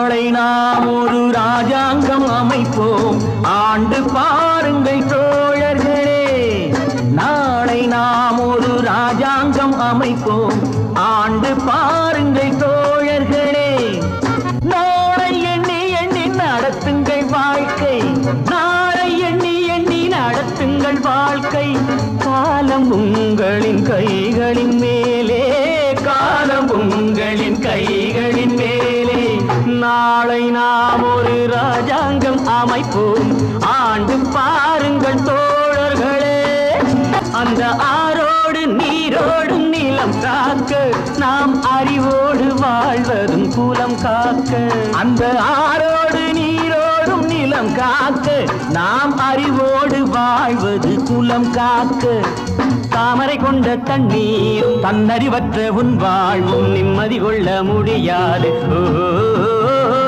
நாளை நாம் ஒரு ராஜாங்கம் அமைப்போம். ஆண்டு பாருங்கள் தோழர்களே நாளை நாம் ஒரு ராஜாங்கம் அமைப்போம். ஆண்டு பாருங்கள் தோழர்களே நாளை எண்ணி எண்ணி நடத்துங்கள் வாழ்க்கை. நாளை எண்ணி எண்ணி நடத்துங்கள் வாழ்க்கை. காலம் உங்களின் கைகளின் மேலே காலம் உங்களின் கை நாளை நாம் ஒரு ராஜாங்கம் அமைப்போம். ஆண்டு பாருங்கள் தோழர்களே. அந்த ஆரோடு நீரோடும் நிலம் காக்க நாம் அறிவோடு வாழ்வதும் குலம் காக்க. அந்த ஆரோடு நீரோடும் நிலம் காக்க நாம் அறிவோடு வாழ்வது குலம் காக்க. தாமரை கொண்ட தண்ணீர் தன்னறிவற்ற உன் வாழ்வும் நிம்மதி கொள்ள முடியாது. ஓ